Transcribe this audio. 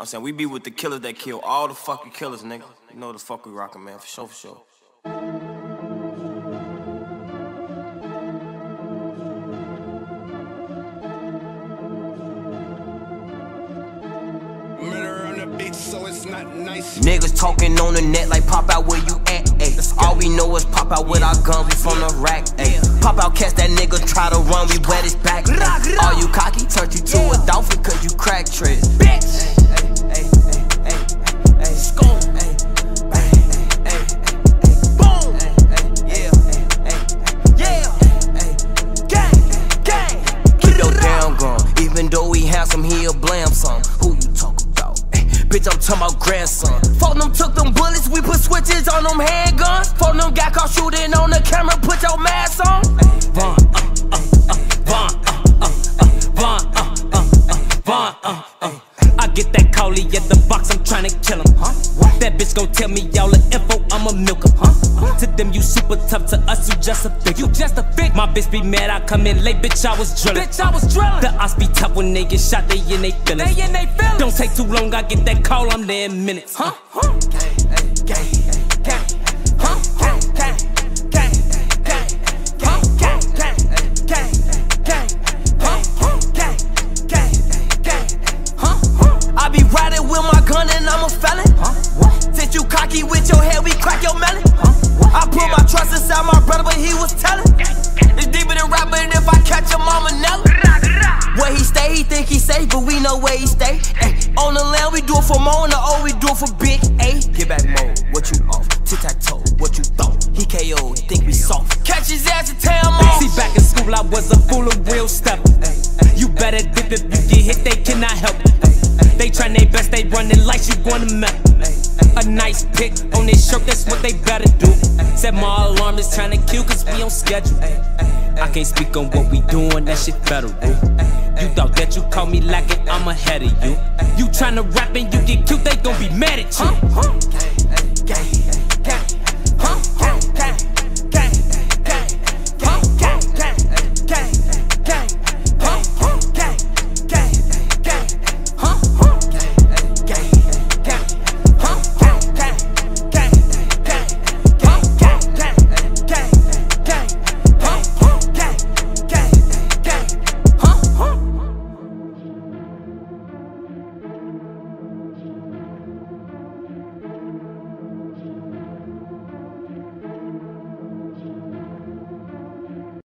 I'm saying we be with the killers that kill all the fucking killers, nigga. You know the fuck we rockin', man, for sure, for sure. Murder on so it's not nice. Niggas talking on the net like pop out where you at, ayy. All we know is pop out with our gun, we from the 'raq, ayy. Pop out, catch that nigga, try to run, we wet his back. ayy. All you cocky, turn you to a dolphin, cause you crack tread. Bitch! Handsome, he a blam some. Who you talk about? Ay, bitch, I'm talking about grandson. Fuck them, took them bullets, we put switches on them handguns. Fuck them, got caught shooting on the camera, put your mask on. Get that callie at the box, I'm tryna kill him. Huh? That bitch gon' tell me y'all the info, I'ma milk him. Huh? To them, you super tough, to us, you just a big. You just a big. My bitch be mad, I come in late, bitch, I was drilling. Bitch, I was drilling. The odds be tough when they get shot, they in they feelings. They in they feelings. Don't take too long, I get that call, I'm there in minutes. Huh? Huh? But we know where he stay. Ay, on the land, we do it for Mo, on the O, we do it for Big A. Get back, Mo, what you off? Tic tac toe, what you thought? He KO, think we soft. Catch his ass and tear him off. See, back in school, I was a fool of real stuff. You better dip if you get hit, they cannot help it. They try their best, they running like you gonna melt. A nice pick on their shirt, that's what they better do. Said my alarm is trying to kill, cause we on schedule. I can't speak on what we doing, that shit federal. You thought that you caught me lacking, I'm ahead of you. You tryna rap and you get cute, they gon' be mad at you.